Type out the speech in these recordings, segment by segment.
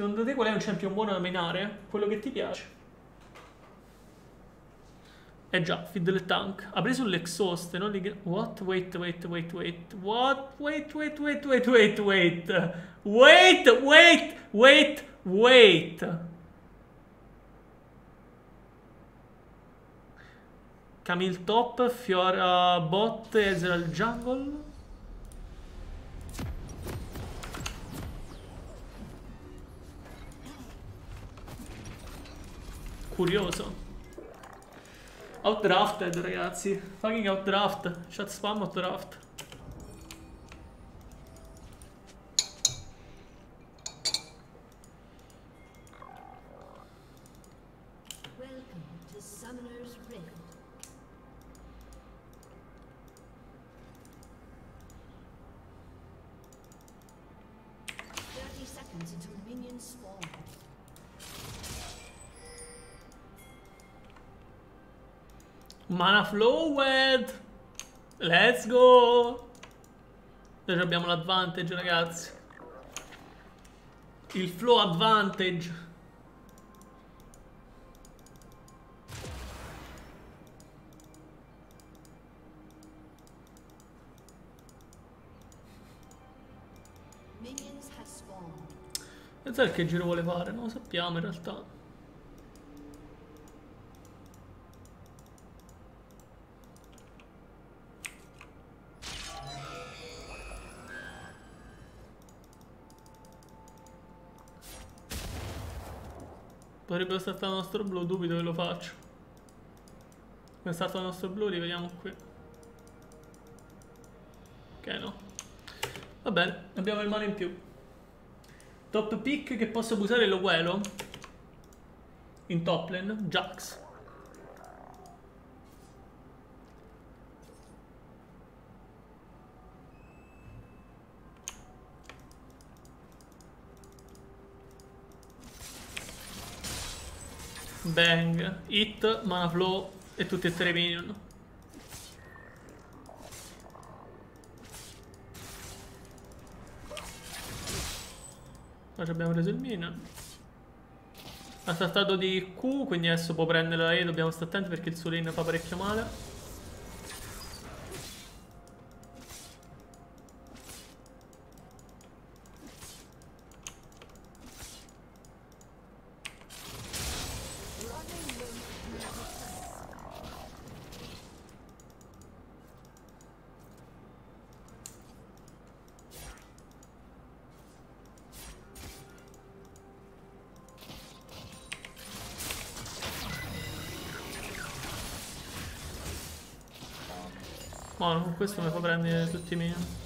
Secondo te qual è un champion buono da menare? Quello che ti piace? Eh già, Fiddle Tank. Ha preso l'exhaust, non. What? Wait, wait, wait, wait. What? Wait, wait, wait, wait, wait, wait. Wait, wait, wait, wait. Camille top, Fiora bot, Ezreal jungle. Curioso. Outdrafted ragazzi. Fucking outdraft. Chat spam outdraft. Mana flowed. Let's go. Noi abbiamo l'advantage ragazzi. Il flow advantage. So che giro vuole fare, non lo sappiamo in realtà. Potrebbe startare il nostro blu, dubito che lo faccio. Come starta il nostro blu, li vediamo qui. Ok, no. Va bene, abbiamo il mano in più. Top pick che posso usare lo Guelo. In top lane, Jax. Bang, Hit, Mana Flow e tutti e tre minion. Qua ci abbiamo preso il minion. Ha saltato di Q, quindi adesso può prendere la E, dobbiamo stare attenti perché il suo lane fa parecchio male. Questo mi fa prendere tutti i minion.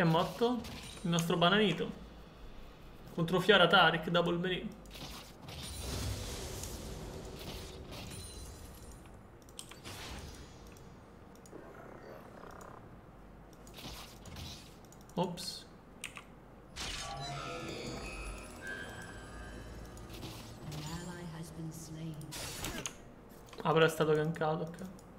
Chi è morto? Il nostro bananito. Contro Fiora Tarik, double Bane. Ops. Slain. Ah, stato gankato, ok.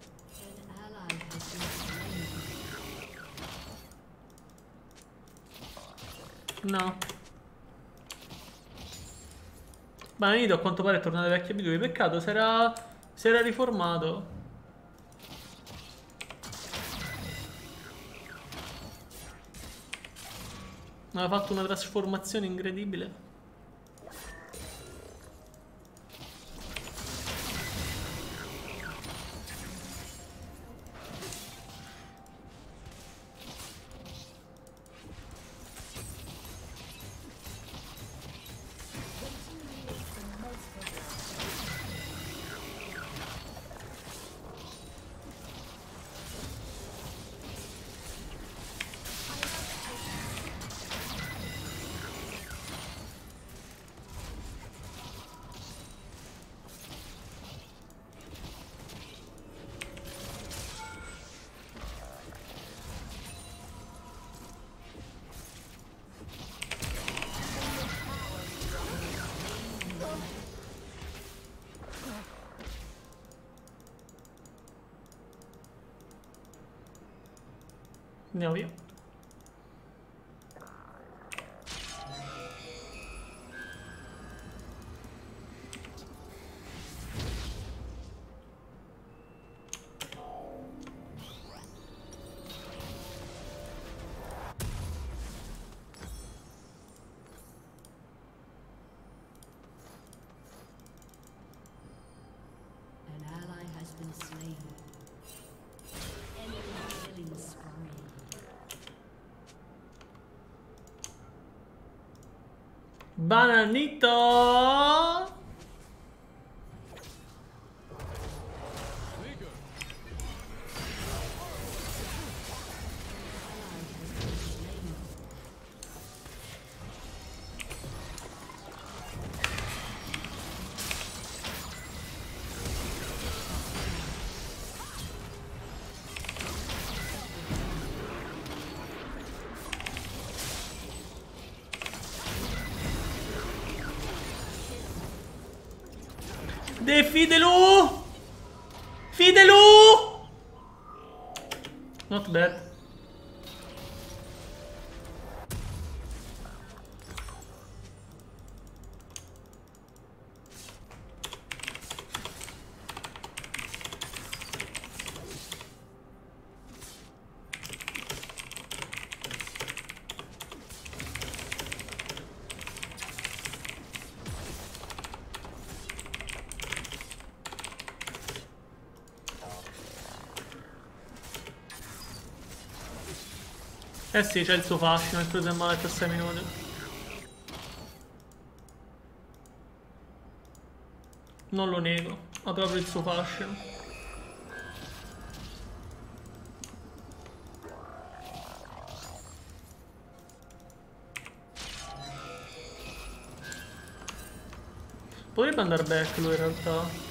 No. Bananito a quanto pare è tornato alle vecchie abitudini. Peccato, si era, si era riformato. Aveva fatto una trasformazione incredibile. Andiamo Bananito! De Fidelu! Fidelu! Not bad. Eh sì, c'è il suo fascino, il preso in mano per 6 minuti. Non lo nego, ha proprio il suo fascino. Potrebbe andare back lui in realtà.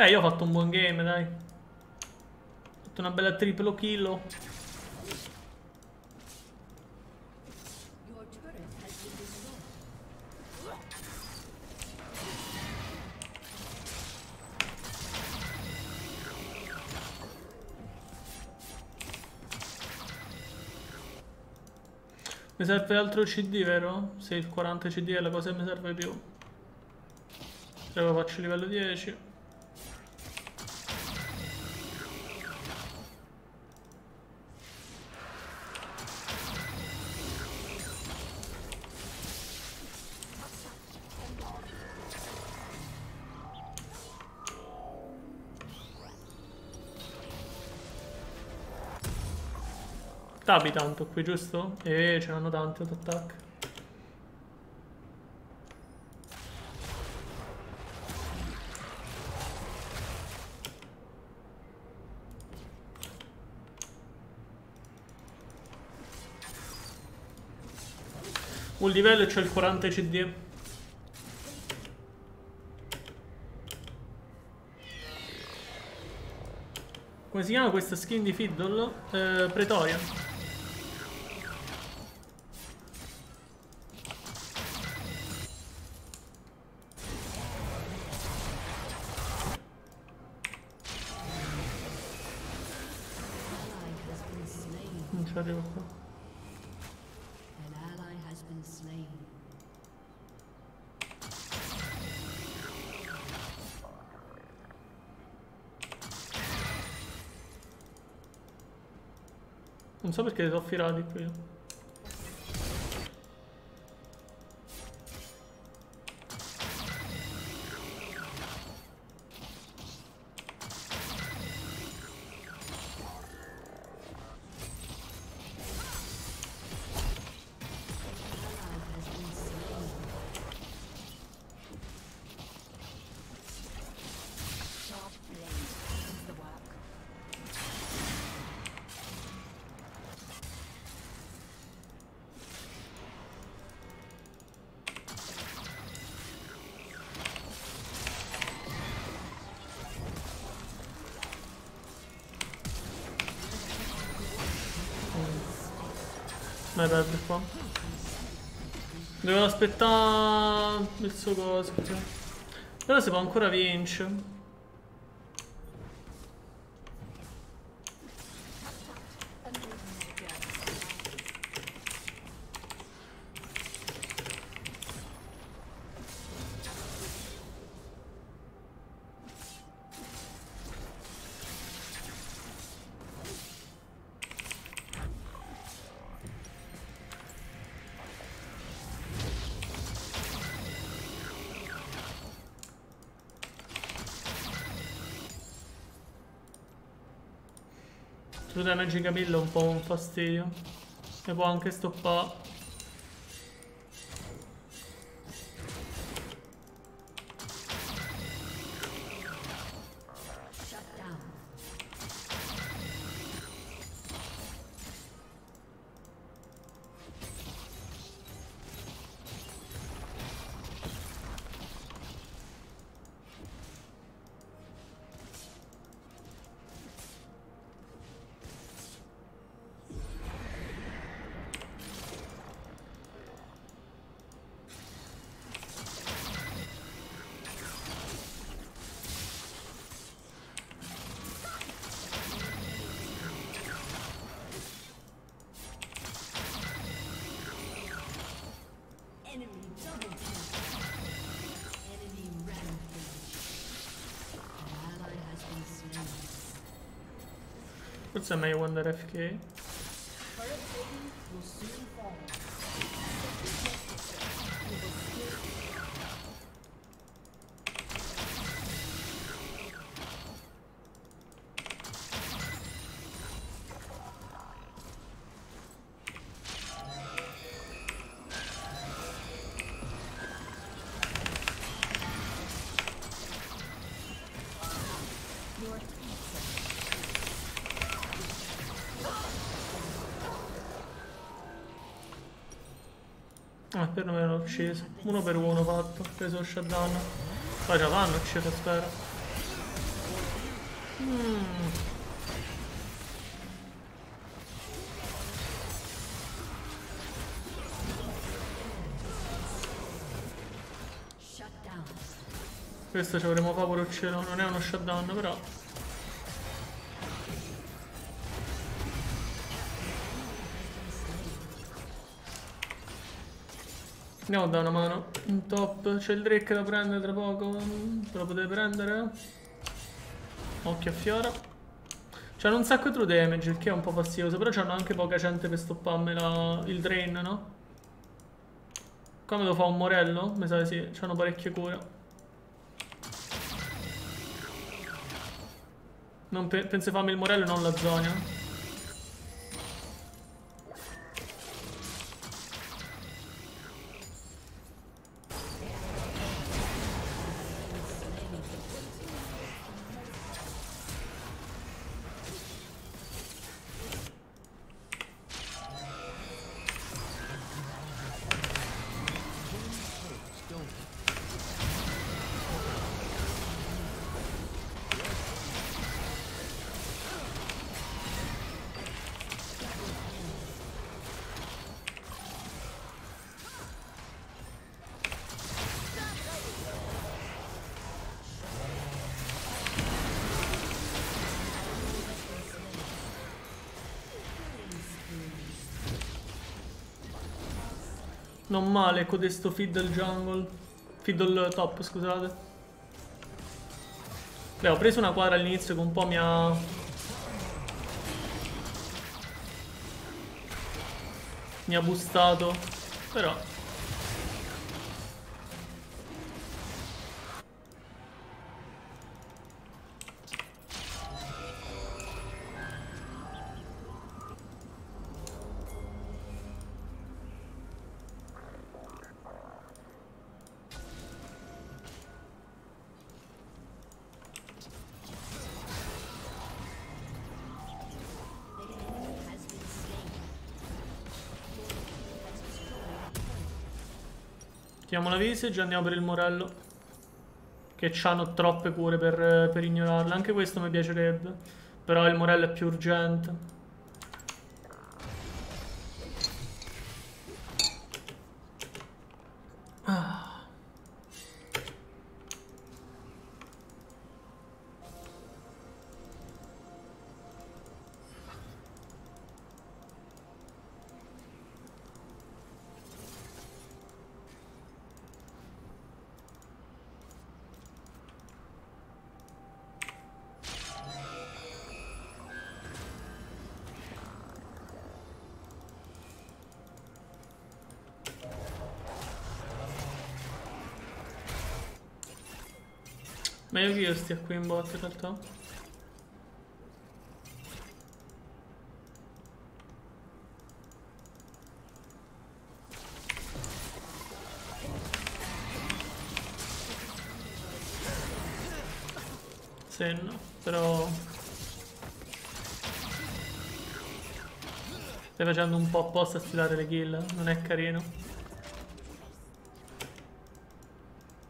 Eh, io ho fatto un buon game, dai. Ho fatto una bella triplo kill. Mi serve altro CD, vero? Se il 40 CD è la cosa che mi serve più. Se lo faccio livello 10. stabili tanto qui, giusto? E ce n'hanno tanti ad attack. Un livello e c'è il 40 CD. Come si chiama questa skin di Fiddle? Eh, Pretoria. Non so perché sono firati qui. Mai perde qua. Devo aspettare il suo coso. cioè. Però si può ancora dai Magica Pill è un po' un fastidio. E può anche stoppare. Forse è meglio andare ucciso. Uno per uno fatto. Preso lo shutdown. Poi ce l'hanno ucciso, spero. Mm. Questo ci avremo favore ucciso. Non è uno shutdown, però. Andiamo a dare una mano. Un top. C'è il Drake da prendere tra poco. Te lo potete prendere? Occhio a Fiora. C'hanno un sacco di true damage, il che è un po' fastidioso. Però c'hanno anche poca gente per stopparmi la- il drain, no? Come lo fa un Morello? Mi sa di sì. C'hanno parecchie cure. Non pe- penso fammi il Morello e non la zona. Non male codesto fiddle jungle. Fiddle top, scusate. Beh, ho preso una quadra all'inizio che un po' mi ha... Mi ha boostato. Però... turret. Tiriamo la visage e andiamo per il morello. Che hanno troppe cure per, per ignorarle. Anche questo mi piacerebbe. Però il morello è più urgente. Meglio che io stia qui in bot in realtà. Senno, però... Stai facendo un po' apposta a sfilare le kill, non è carino.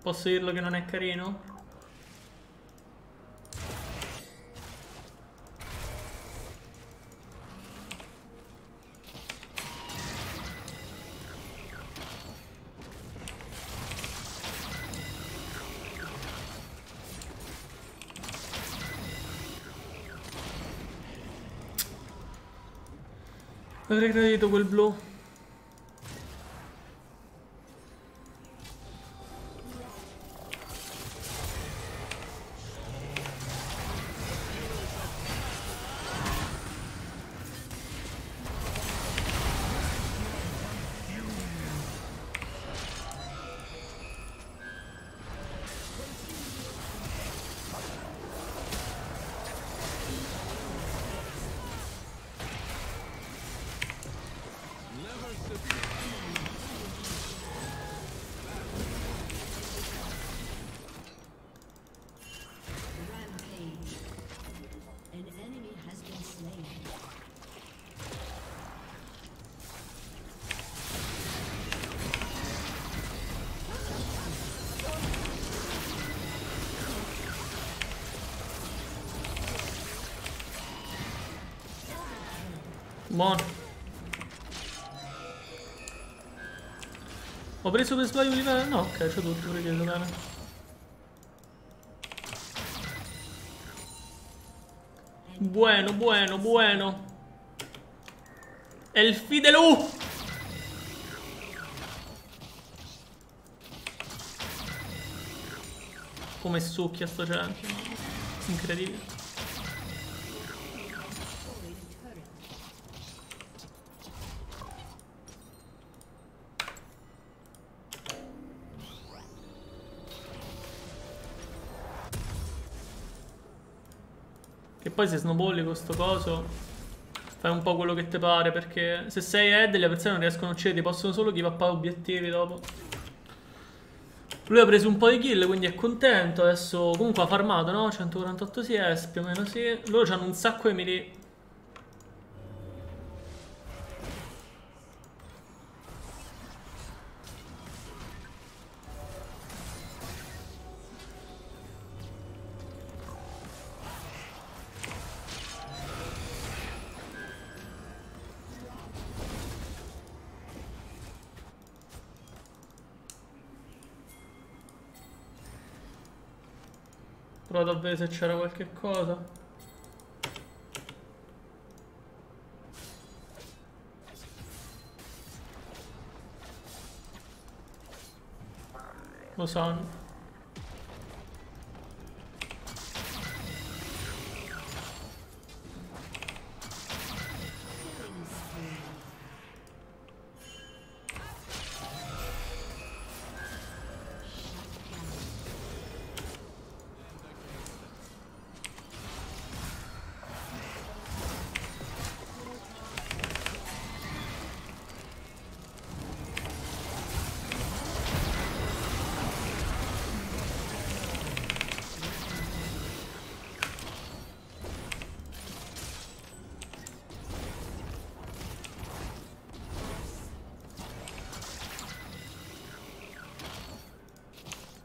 Posso dirlo che non è carino? देख रहे हैं ये तो गुल ब्लो Buono. Ho preso per sbaglio un livello? No, ok, c'ho tutto, preso bene. Bueno, bueno, bueno. El Fidelù! Come succhia sto champion. Incredibile. Che poi se snowballi con sto coso fai un po' quello che ti pare perché se sei head gli avversari non riescono a ucciderti, possono solo give up obiettivi dopo. Lui ha preso un po' di kill quindi è contento, adesso comunque ha farmato no? 148 CS più o meno sì. Loro hanno un sacco di melee. vado a vedere se c'era qualche cosa. Lo.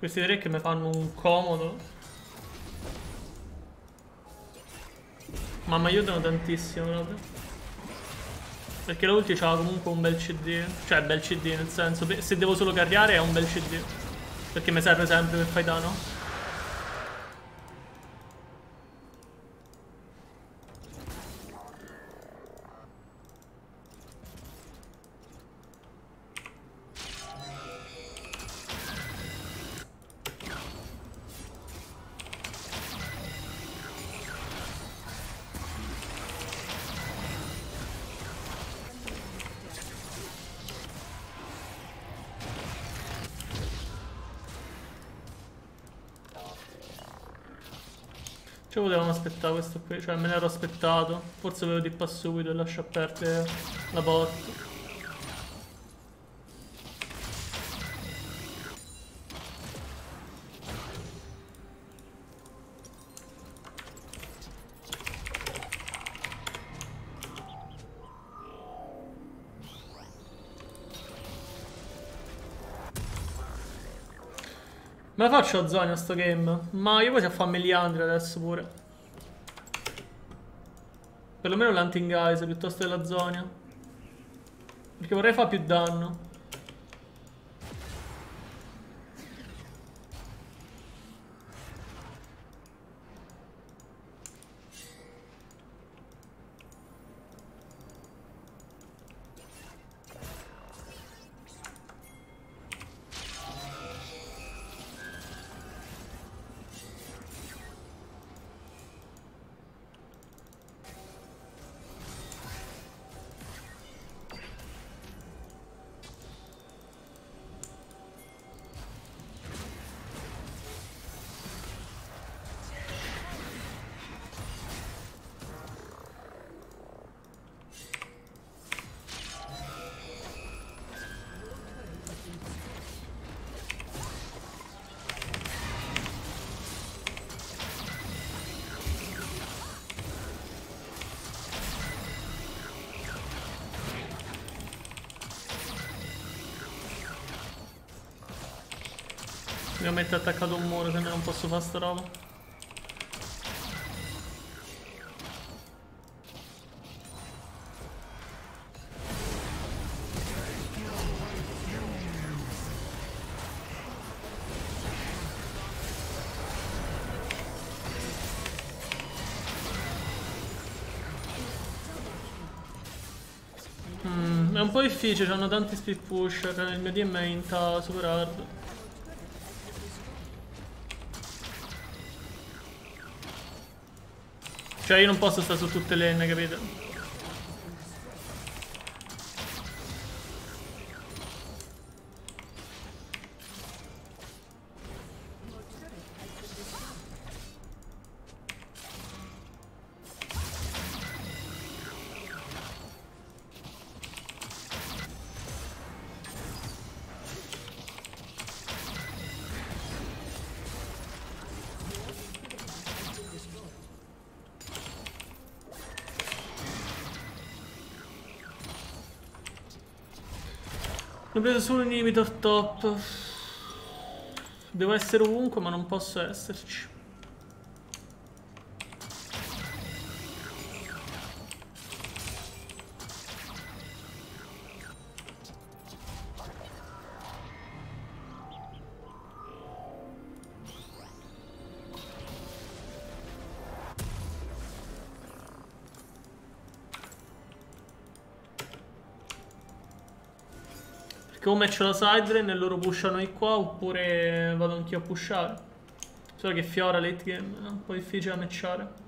Questi tre che mi fanno un comodo. Ma mi aiutano tantissimo proprio. Perché la ulti c'ha comunque un bel CD. Cioè bel CD nel senso, se devo solo carriare è un bel CD. Perché mi serve sempre per fare danno. Ci potevamo aspettare questo qui, cioè me l'ero aspettato. Forse avevo di pa subito e lascio aperte la porta. Faccio a Zonia sto game. Ma io a farmi Liandri adesso pure. Perlomeno l'Hunting Eyes piuttosto della Zonia. Perché vorrei fare più danno. Mi mette attaccato un muro, no non posso fare sta roba. Mm, è un po' difficile, hanno tanti speed pusher, il mio DM è in super hard. Cioè io non posso stare su tutte le N, capito? Preso solo un inhibitor top. Devo essere ovunque ma non posso esserci. O match la sidelane e loro pushano di qua oppure vado anch'io a pushare. Solo che Fiora late game è un po' difficile da matchare.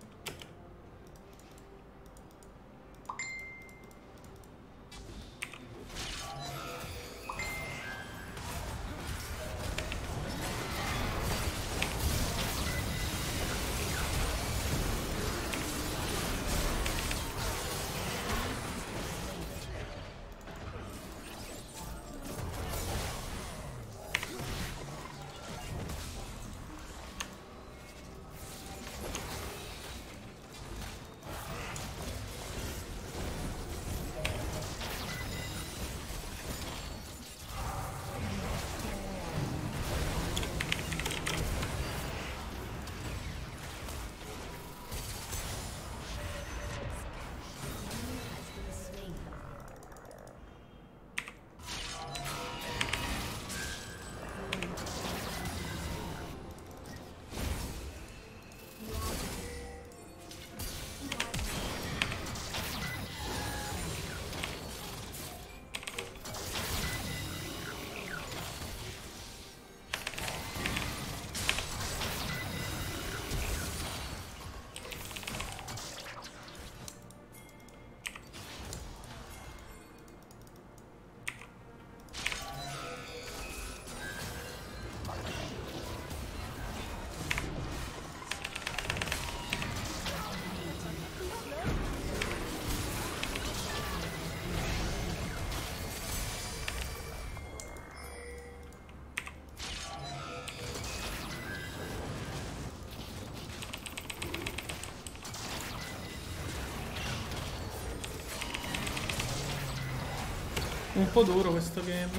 Un po' duro questo game.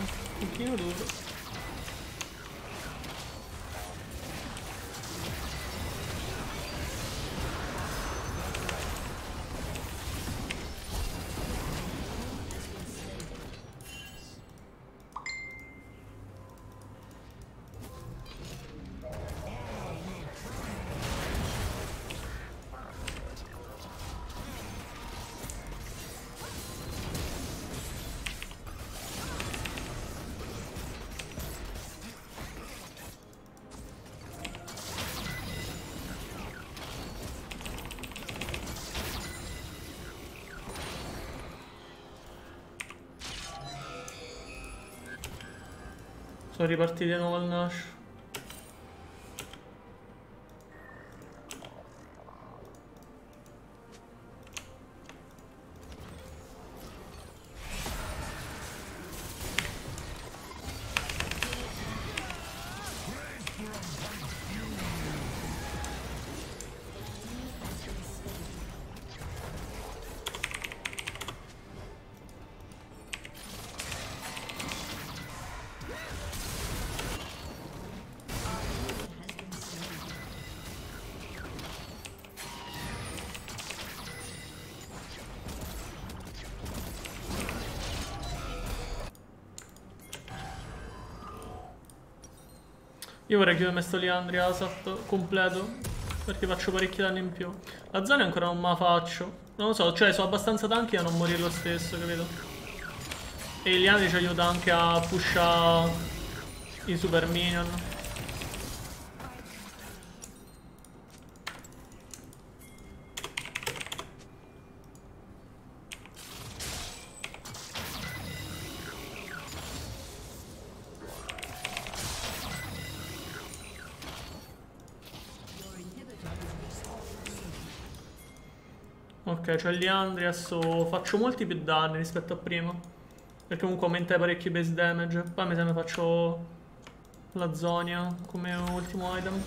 Un pochino duro. Sono ripartiti di nuovo al Nash. Io vorrei chiudermi sto Liandri Asat completo Perché faccio parecchi danni in più. La zona ancora non me la faccio. Non lo so, cioè sono abbastanza tanchi da non morire lo stesso, capito? E il Liandri ci aiuta anche a pushare i super minion C'è Liandri, adesso faccio molti più danni rispetto a prima. Perché comunque aumenta parecchio base damage. Poi mi sembra faccio la Zonia come ultimo item.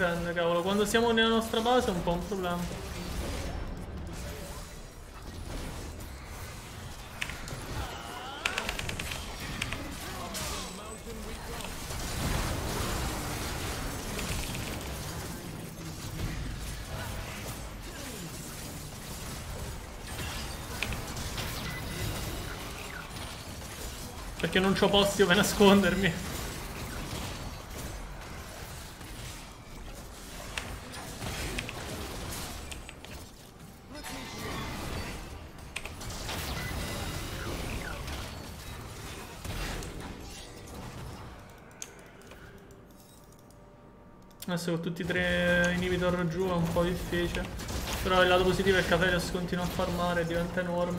dipende, cavolo. Quando siamo nella nostra base è un po' un problema. Perché non ho posti dove nascondermi. Adesso con tutti e tre inhibitor giù è un po' difficile. Però il lato positivo è che Aphelios continua a farmare diventa enorme.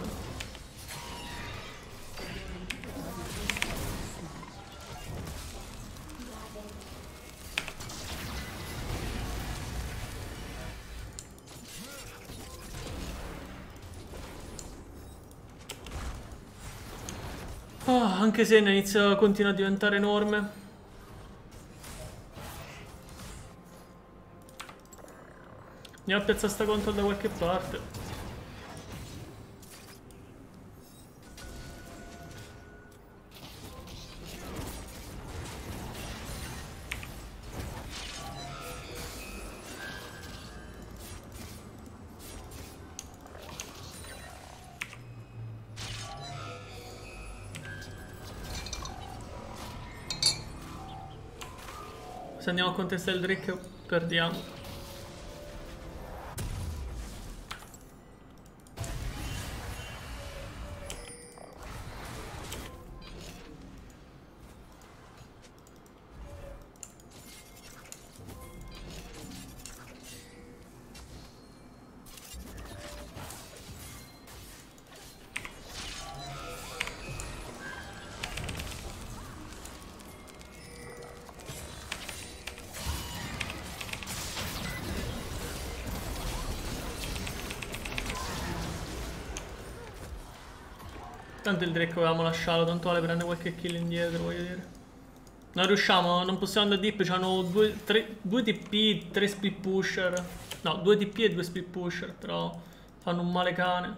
Ah, anche se inizia continua a diventare enorme. Andiamo a piazzare sta control da qualche parte. Se andiamo a contestare il Drake perdiamo. Tanto il Drake avevamo lasciato, tanto vale prendere qualche kill indietro, voglio dire. Non riusciamo, non possiamo andare deep, c'hanno due, tre, due TP, tre split pusher. No, due TP e due split pusher, però fanno un male cane.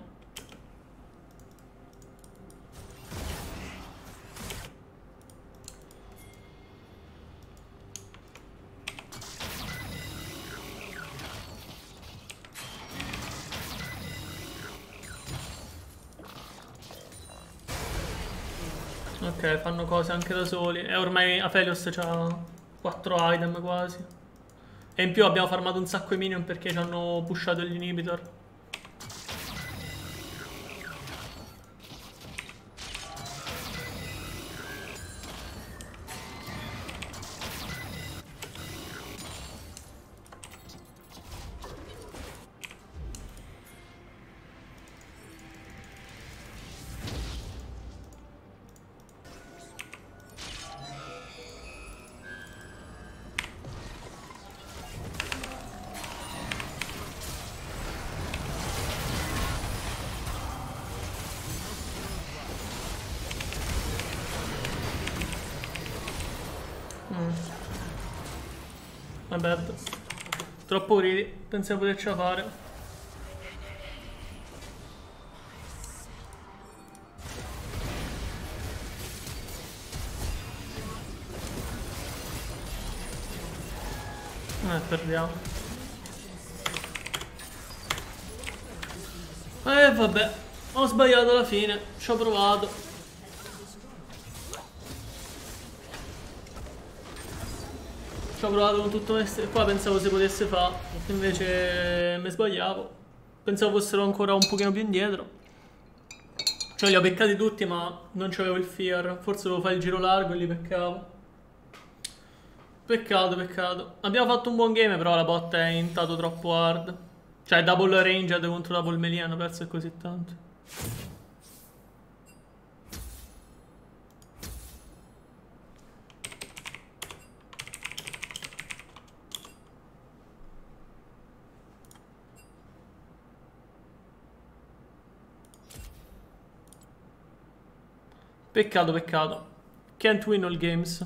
Ok, fanno cose anche da soli. E ormai Aphelios ha 4 item quasi. E in più abbiamo farmato un sacco di minion perché ci hanno pushato gli inhibitor. Troppo greedy, pensiamo potercela fare. Eh, perdiamo. Eh, vabbè, ho sbagliato alla fine, ci ho provato. Ci ho provato con tutto questo. Qua pensavo si potesse fare. Invece mi sbagliavo. Pensavo fossero ancora un pochino più indietro. Cioè li ho beccati tutti ma non c'avevo il fear. Forse dovevo fare il giro largo e li beccavo. Peccato, peccato. Abbiamo fatto un buon game però la botta è intato troppo hard. Cioè double ranged contro double melee hanno perso così tanto. Peccato, peccato. Can't win all games.